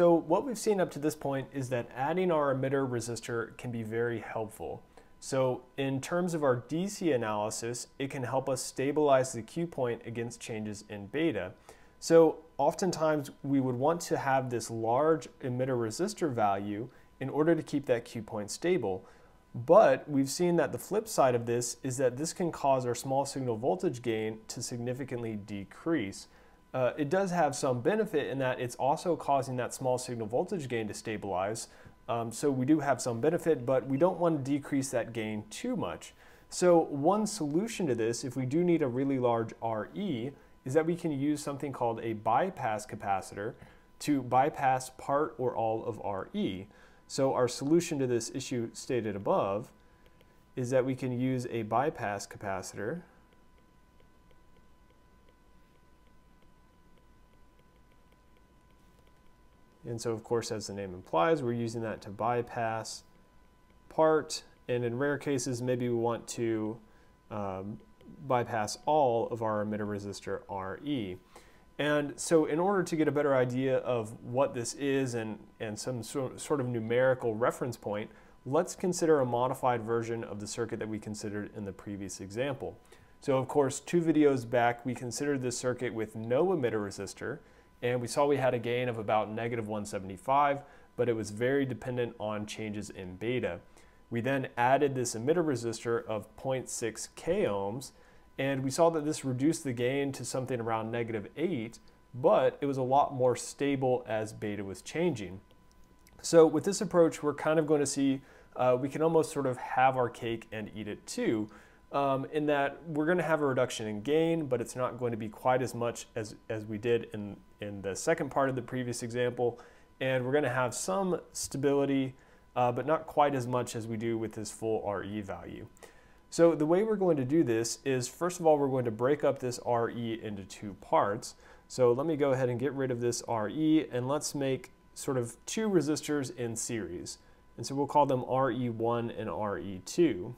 So what we've seen up to this point is that adding our emitter resistor can be very helpful. So in terms of our DC analysis, it can help us stabilize the Q point against changes in beta. So oftentimes we would want to have this large emitter resistor value in order to keep that Q point stable. But we've seen that the flip side of this is that this can cause our small signal voltage gain to significantly decrease. Uh, it does have some benefit in that it's also causing that small signal voltage gain to stabilize. Um, so we do have some benefit, but we don't want to decrease that gain too much. So one solution to this, if we do need a really large RE, is that we can use something called a bypass capacitor to bypass part or all of RE. So our solution to this issue stated above is that we can use a bypass capacitor And so of course, as the name implies, we're using that to bypass part. And in rare cases, maybe we want to um, bypass all of our emitter resistor RE. And so in order to get a better idea of what this is and, and some sort of numerical reference point, let's consider a modified version of the circuit that we considered in the previous example. So of course, two videos back, we considered this circuit with no emitter resistor, and we saw we had a gain of about negative 175, but it was very dependent on changes in beta. We then added this emitter resistor of 0.6 k ohms, and we saw that this reduced the gain to something around negative 8, but it was a lot more stable as beta was changing. So with this approach, we're kind of going to see uh, we can almost sort of have our cake and eat it too, um, in that we're going to have a reduction in gain, but it's not going to be quite as much as, as we did in, in the second part of the previous example. And we're going to have some stability, uh, but not quite as much as we do with this full RE value. So the way we're going to do this is, first of all, we're going to break up this RE into two parts. So let me go ahead and get rid of this RE, and let's make sort of two resistors in series. And so we'll call them RE1 and RE2.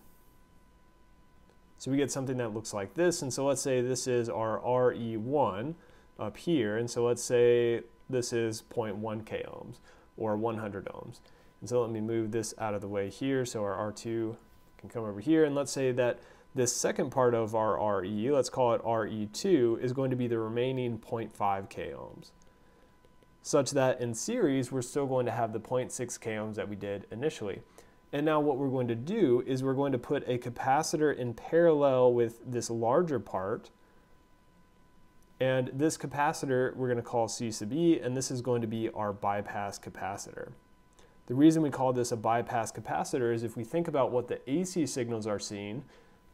So we get something that looks like this. And so let's say this is our RE1 up here. And so let's say this is 0.1 k ohms or 100 ohms. And so let me move this out of the way here so our R2 can come over here. And let's say that this second part of our RE, let's call it RE2, is going to be the remaining 0.5 k ohms. Such that in series, we're still going to have the 0.6 k ohms that we did initially. And now what we're going to do is we're going to put a capacitor in parallel with this larger part. And this capacitor we're going to call C sub E, and this is going to be our bypass capacitor. The reason we call this a bypass capacitor is if we think about what the AC signals are seeing,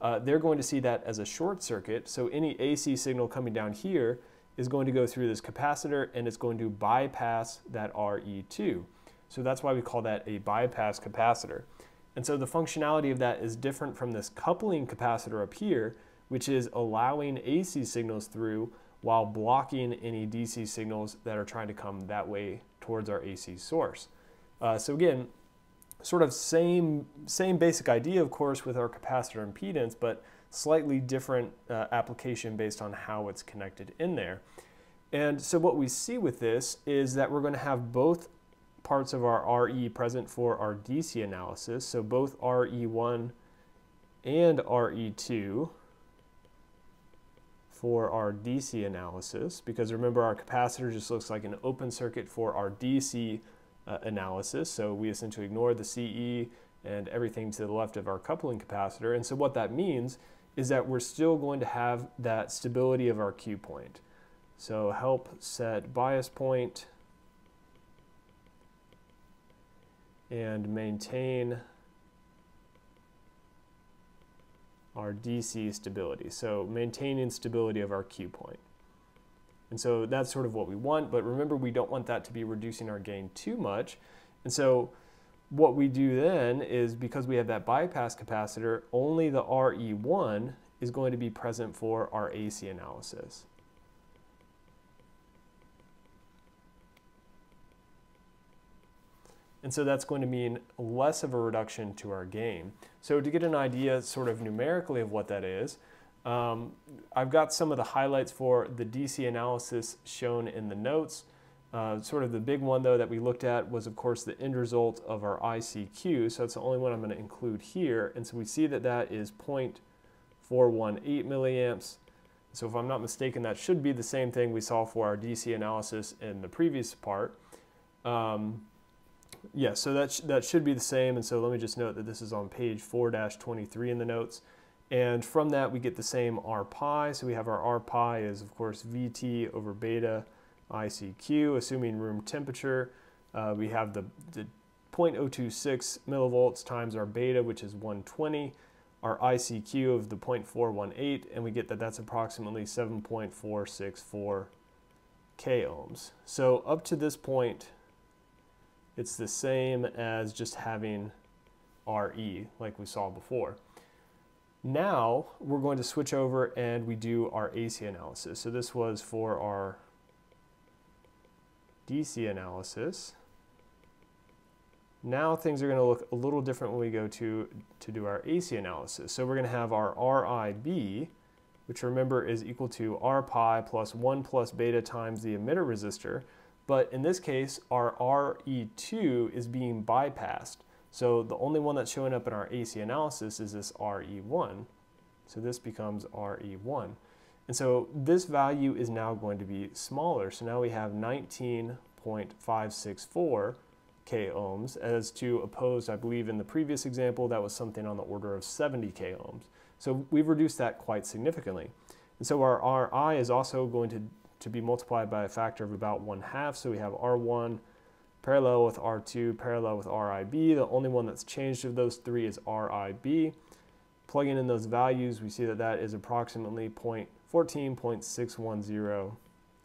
uh, they're going to see that as a short circuit. So any AC signal coming down here is going to go through this capacitor and it's going to bypass that RE2. So that's why we call that a bypass capacitor. And so the functionality of that is different from this coupling capacitor up here, which is allowing AC signals through while blocking any DC signals that are trying to come that way towards our AC source. Uh, so again, sort of same, same basic idea, of course, with our capacitor impedance, but slightly different uh, application based on how it's connected in there. And so what we see with this is that we're going to have both parts of our RE present for our DC analysis. So both RE1 and RE2 for our DC analysis, because remember our capacitor just looks like an open circuit for our DC uh, analysis. So we essentially ignore the CE and everything to the left of our coupling capacitor. And so what that means is that we're still going to have that stability of our Q point. So help set bias point and maintain our DC stability. So maintaining stability of our Q point. And so that's sort of what we want, but remember we don't want that to be reducing our gain too much. And so what we do then is because we have that bypass capacitor, only the RE1 is going to be present for our AC analysis. And so that's going to mean less of a reduction to our gain. So to get an idea sort of numerically of what that is, um, I've got some of the highlights for the DC analysis shown in the notes. Uh, sort of the big one though that we looked at was of course the end result of our ICQ. So that's the only one I'm going to include here. And so we see that that is 0.418 milliamps. So if I'm not mistaken, that should be the same thing we saw for our DC analysis in the previous part. Um, yeah, so that, sh that should be the same. And so let me just note that this is on page 4-23 in the notes. And from that, we get the same R pi. So we have our R pi is, of course, VT over beta ICQ, assuming room temperature. Uh, we have the, the 0.026 millivolts times our beta, which is 120, our ICQ of the 0.418, and we get that that's approximately 7.464 k ohms. So up to this point, it's the same as just having RE like we saw before. Now we're going to switch over and we do our AC analysis. So this was for our DC analysis. Now things are going to look a little different when we go to, to do our AC analysis. So we're going to have our RIB, which remember is equal to R pi plus 1 plus beta times the emitter resistor. But in this case, our RE2 is being bypassed. So the only one that's showing up in our AC analysis is this RE1. So this becomes RE1. And so this value is now going to be smaller. So now we have 19.564 k ohms as to oppose, I believe in the previous example, that was something on the order of 70 k ohms. So we've reduced that quite significantly. And so our Ri is also going to to be multiplied by a factor of about one half. So we have R1 parallel with R2, parallel with RIB. The only one that's changed of those three is RIB. Plugging in those values, we see that that is approximately 14.610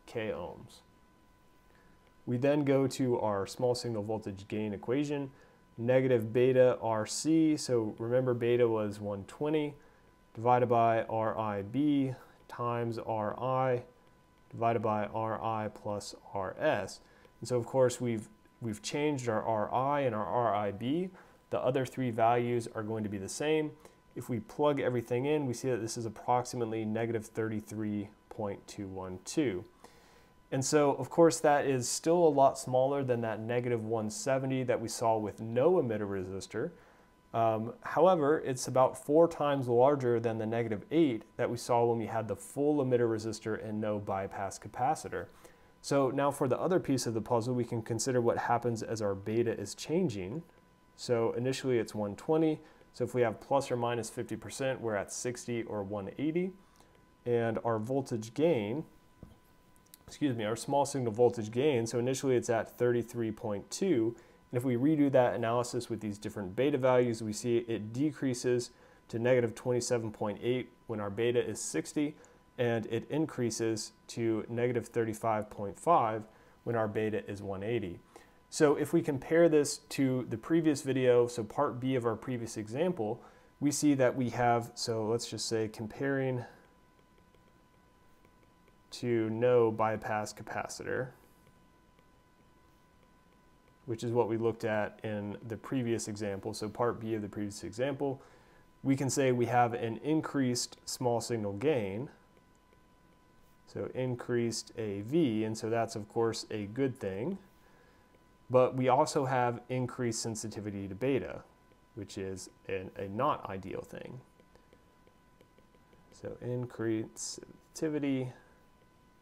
k ohms. We then go to our small signal voltage gain equation, negative beta RC. So remember beta was 120 divided by RIB times RI divided by Ri plus Rs. And so of course we've, we've changed our Ri and our Rib. The other three values are going to be the same. If we plug everything in, we see that this is approximately negative 33.212. And so, of course, that is still a lot smaller than that negative 170 that we saw with no emitter resistor. Um, however, it's about four times larger than the negative 8 that we saw when we had the full emitter resistor and no bypass capacitor. So now for the other piece of the puzzle, we can consider what happens as our beta is changing. So initially it's 120. So if we have plus or minus 50%, we're at 60 or 180. And our voltage gain, excuse me, our small signal voltage gain, so initially it's at 33.2 and if we redo that analysis with these different beta values, we see it decreases to negative 27.8 when our beta is 60, and it increases to negative 35.5 when our beta is 180. So if we compare this to the previous video, so part B of our previous example, we see that we have, so let's just say comparing to no bypass capacitor which is what we looked at in the previous example, so part B of the previous example, we can say we have an increased small signal gain, so increased AV, and so that's of course a good thing, but we also have increased sensitivity to beta, which is an, a not ideal thing. So increased sensitivity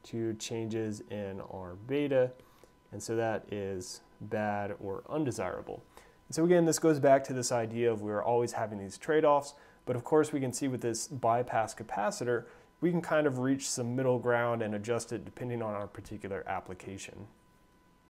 to changes in our beta, and so that is bad, or undesirable. So again, this goes back to this idea of we're always having these trade-offs, but of course we can see with this bypass capacitor, we can kind of reach some middle ground and adjust it depending on our particular application.